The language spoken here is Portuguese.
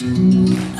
Hum.